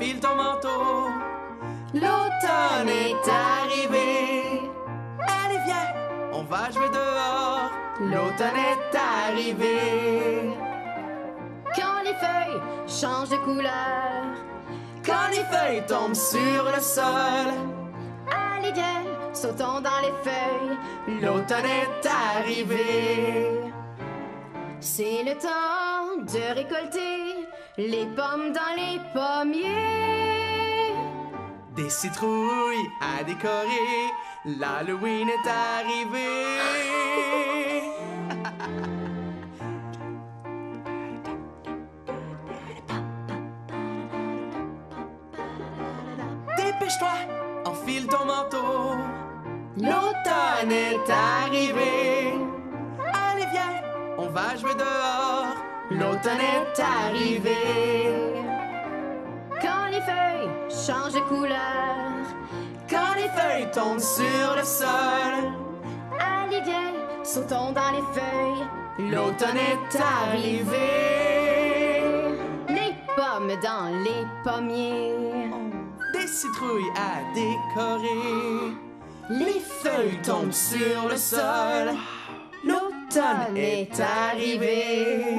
Enfile ton manteau. L'automne est arrivé. Allez, viens, on va jouer dehors. L'automne est arrivé. Quand les feuilles changent de couleur. Quand les feuilles tombent sur le sol. Allez, viens, sautons dans les feuilles. L'automne est arrivé. C'est le temps de récolter les pommes dans les pommiers. Des citrouilles à décorer. L'Halloween est arrivé. Dépêche-toi, enfile ton manteau. L'automne est arrivé. Allez, viens, on va jouer dehors. L'automne est arrivé. Quand les feuilles changent de couleur. Quand les feuilles tombent sur le sol. Viens, sautons dans les feuilles? L'automne est arrivé. Les pommes dans les pommiers. Des citrouilles à décorer. Les feuilles tombent sur le sol. L'automne est arrivé.